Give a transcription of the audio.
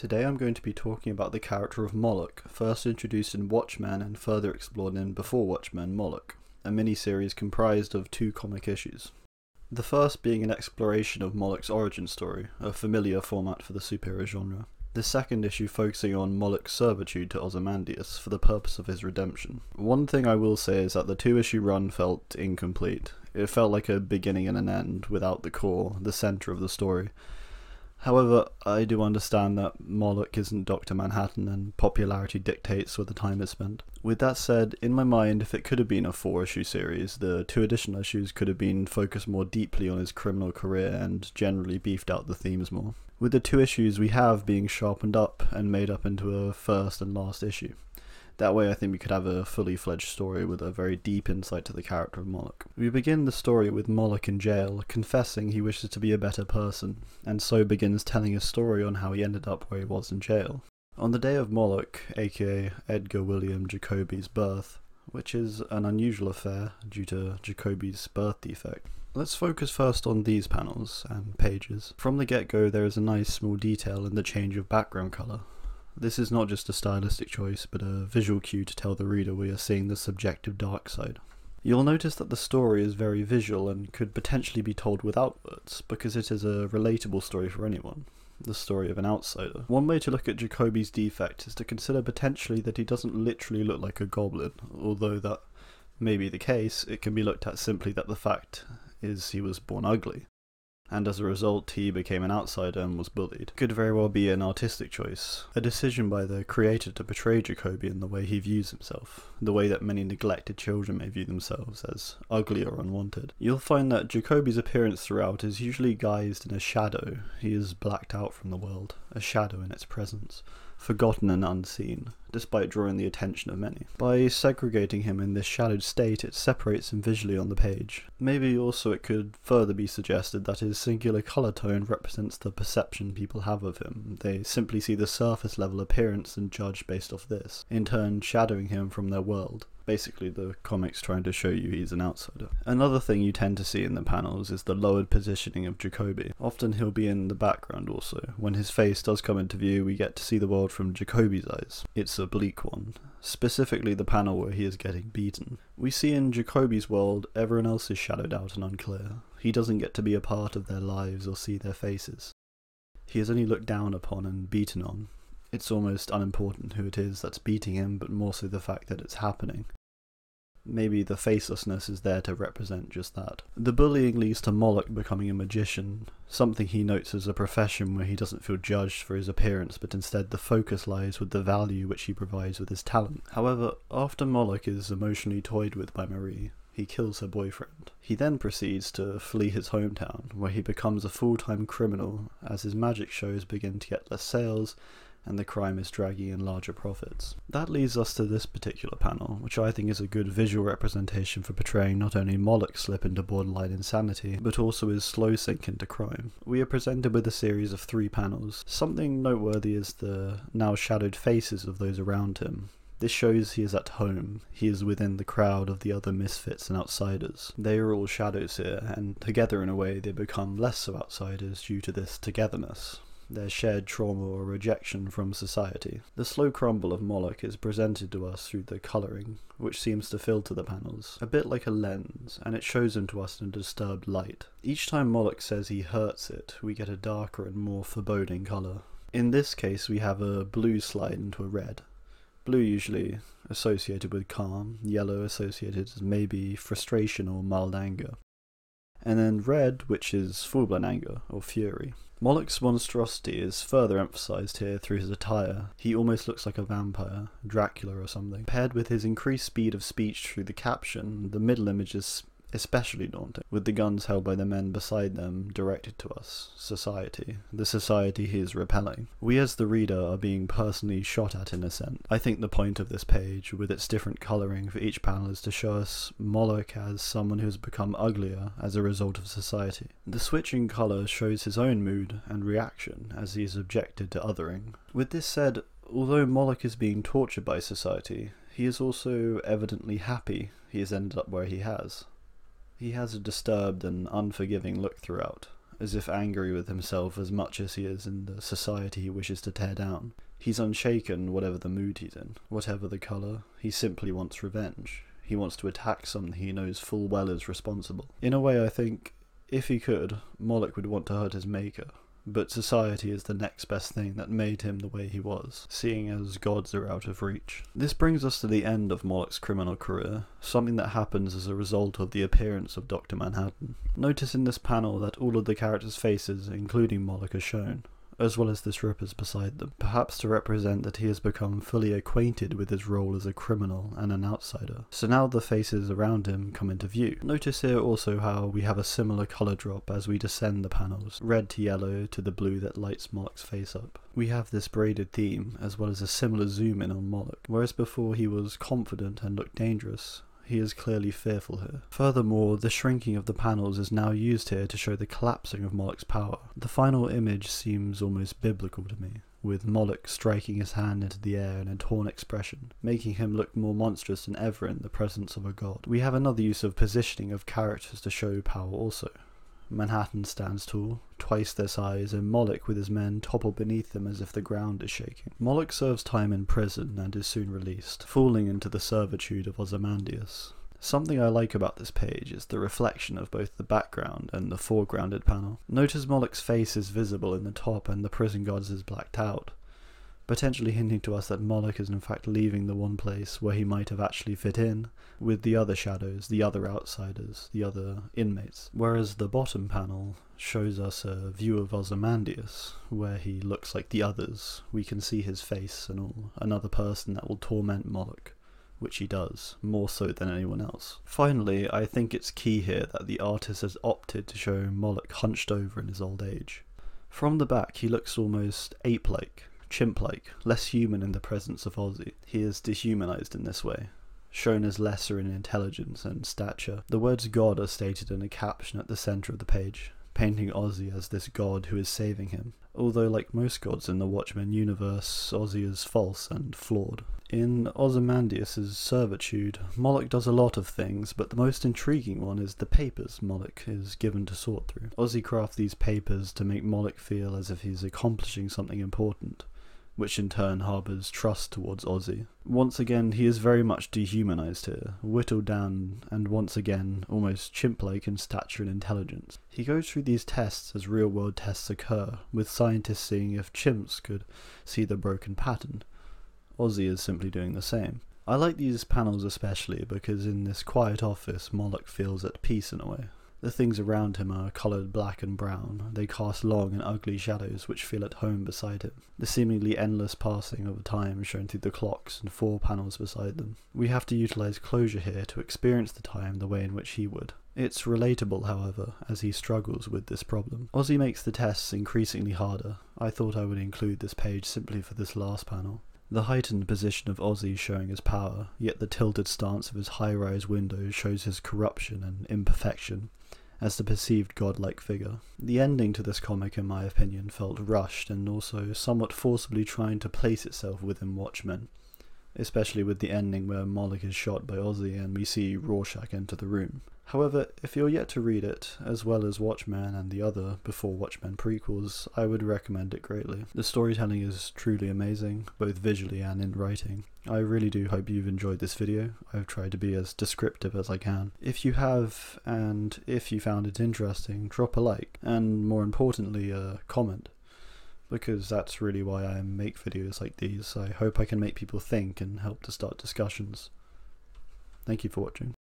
Today I'm going to be talking about the character of Moloch, first introduced in Watchmen and further explored in Before Watchmen Moloch, a mini-series comprised of two comic issues. The first being an exploration of Moloch's origin story, a familiar format for the superhero genre. The second issue focusing on Moloch's servitude to Ozymandias for the purpose of his redemption. One thing I will say is that the two issue run felt incomplete. It felt like a beginning and an end without the core, the centre of the story. However, I do understand that Moloch isn't Dr. Manhattan and popularity dictates where the time is spent. With that said, in my mind, if it could have been a four issue series, the two additional issues could have been focused more deeply on his criminal career and generally beefed out the themes more. With the two issues we have being sharpened up and made up into a first and last issue. That way, I think we could have a fully fledged story with a very deep insight to the character of Moloch. We begin the story with Moloch in jail, confessing he wishes to be a better person, and so begins telling a story on how he ended up where he was in jail. On the day of Moloch, aka Edgar William Jacobi's birth, which is an unusual affair due to Jacobi's birth defect. Let's focus first on these panels and pages. From the get go, there is a nice small detail in the change of background colour, this is not just a stylistic choice, but a visual cue to tell the reader we are seeing the subjective dark side. You'll notice that the story is very visual and could potentially be told without words, because it is a relatable story for anyone. The story of an outsider. One way to look at Jacobi's defect is to consider potentially that he doesn't literally look like a goblin, although that may be the case, it can be looked at simply that the fact is he was born ugly and as a result he became an outsider and was bullied. Could very well be an artistic choice, a decision by the creator to portray Jacobi in the way he views himself, the way that many neglected children may view themselves as ugly or unwanted. You'll find that Jacobi's appearance throughout is usually guised in a shadow, he is blacked out from the world, a shadow in its presence forgotten and unseen, despite drawing the attention of many. By segregating him in this shadowed state, it separates him visually on the page. Maybe also it could further be suggested that his singular colour tone represents the perception people have of him. They simply see the surface level appearance and judge based off this, in turn shadowing him from their world basically the comics trying to show you he's an outsider. Another thing you tend to see in the panels is the lowered positioning of Jacobi. Often he'll be in the background also. When his face does come into view, we get to see the world from Jacobi's eyes. It's a bleak one, specifically the panel where he is getting beaten. We see in Jacobi's world everyone else is shadowed out and unclear. He doesn't get to be a part of their lives or see their faces. He is only looked down upon and beaten on. It's almost unimportant who it is that's beating him, but more so the fact that it's happening. Maybe the facelessness is there to represent just that. The bullying leads to Moloch becoming a magician, something he notes as a profession where he doesn't feel judged for his appearance, but instead the focus lies with the value which he provides with his talent. However, after Moloch is emotionally toyed with by Marie, he kills her boyfriend. He then proceeds to flee his hometown, where he becomes a full time criminal as his magic shows begin to get less sales and the crime is dragging in larger profits. That leads us to this particular panel, which I think is a good visual representation for portraying not only Moloch's slip into borderline insanity, but also his slow sink into crime. We are presented with a series of three panels. Something noteworthy is the now shadowed faces of those around him, this shows he is at home, he is within the crowd of the other misfits and outsiders. They are all shadows here, and together in a way they become less so outsiders due to this togetherness their shared trauma or rejection from society. The slow crumble of Moloch is presented to us through the colouring, which seems to filter the panels, a bit like a lens, and it shows them to us in a disturbed light. Each time Moloch says he hurts it, we get a darker and more foreboding colour. In this case, we have a blue slide into a red. Blue usually associated with calm, yellow associated as maybe frustration or mild anger. And then red, which is full blown anger or fury. Moloch's monstrosity is further emphasized here through his attire. He almost looks like a vampire, Dracula or something. Paired with his increased speed of speech through the caption, the middle image is especially daunting, with the guns held by the men beside them directed to us, society, the society he is repelling. We as the reader are being personally shot at in a sense. I think the point of this page, with its different colouring for each panel, is to show us Moloch as someone who has become uglier as a result of society. The switching colour shows his own mood and reaction as he is objected to othering. With this said, although Moloch is being tortured by society, he is also evidently happy he has ended up where he has. He has a disturbed and unforgiving look throughout, as if angry with himself as much as he is in the society he wishes to tear down. He's unshaken, whatever the mood he's in, whatever the colour, he simply wants revenge. He wants to attack something he knows full well is responsible. In a way, I think, if he could, Moloch would want to hurt his maker, but society is the next best thing that made him the way he was, seeing as gods are out of reach. This brings us to the end of Moloch's criminal career, something that happens as a result of the appearance of Dr. Manhattan. Notice in this panel that all of the characters' faces, including Moloch, are shown as well as the strippers beside them, perhaps to represent that he has become fully acquainted with his role as a criminal and an outsider. So now the faces around him come into view. Notice here also how we have a similar colour drop as we descend the panels, red to yellow to the blue that lights Moloch's face up. We have this braided theme, as well as a similar zoom in on Moloch, whereas before he was confident and looked dangerous, he is clearly fearful here. Furthermore, the shrinking of the panels is now used here to show the collapsing of Moloch's power. The final image seems almost biblical to me, with Moloch striking his hand into the air in a torn expression, making him look more monstrous than ever in the presence of a god. We have another use of positioning of characters to show power also. Manhattan stands tall, twice their size, and Moloch with his men topple beneath them as if the ground is shaking. Moloch serves time in prison and is soon released, falling into the servitude of Ozymandias. Something I like about this page is the reflection of both the background and the foregrounded panel. Notice Moloch's face is visible in the top and the prison guards is blacked out potentially hinting to us that Moloch is in fact leaving the one place where he might have actually fit in with the other shadows, the other outsiders, the other inmates. Whereas the bottom panel shows us a view of Ozymandias, where he looks like the others. We can see his face and all, another person that will torment Moloch which he does, more so than anyone else. Finally, I think it's key here that the artist has opted to show Moloch hunched over in his old age. From the back, he looks almost ape like, chimp like, less human in the presence of Ozzy. He is dehumanized in this way, shown as lesser in intelligence and stature. The words God are stated in a caption at the center of the page, painting Ozzy as this god who is saving him. Although, like most gods in the Watchmen universe, Ozzy is false and flawed. In Ozymandias' servitude, Moloch does a lot of things, but the most intriguing one is the papers Moloch is given to sort through. Ozzy crafts these papers to make Moloch feel as if he's accomplishing something important which in turn harbours trust towards Ozzy. Once again, he is very much dehumanized here, whittled down, and once again almost chimp like in stature and intelligence. He goes through these tests as real world tests occur, with scientists seeing if chimps could see the broken pattern. Ozzy is simply doing the same. I like these panels especially because in this quiet office, Moloch feels at peace in a way. The things around him are coloured black and brown. They cast long and ugly shadows which feel at home beside him. The seemingly endless passing of time shown through the clocks and four panels beside them. We have to utilise closure here to experience the time the way in which he would. It's relatable, however, as he struggles with this problem. Ozzy makes the tests increasingly harder. I thought I would include this page simply for this last panel. The heightened position of Ozzy showing his power, yet the tilted stance of his high rise windows shows his corruption and imperfection as the perceived godlike figure. The ending to this comic, in my opinion, felt rushed and also somewhat forcibly trying to place itself within Watchmen, especially with the ending where Moloch is shot by Ozzy and we see Rorschach enter the room. However, if you're yet to read it, as well as Watchmen and the other before Watchmen prequels, I would recommend it greatly. The storytelling is truly amazing, both visually and in writing. I really do hope you've enjoyed this video. I've tried to be as descriptive as I can. If you have, and if you found it interesting, drop a like, and more importantly, a comment because that's really why I make videos like these. I hope I can make people think and help to start discussions. Thank you for watching.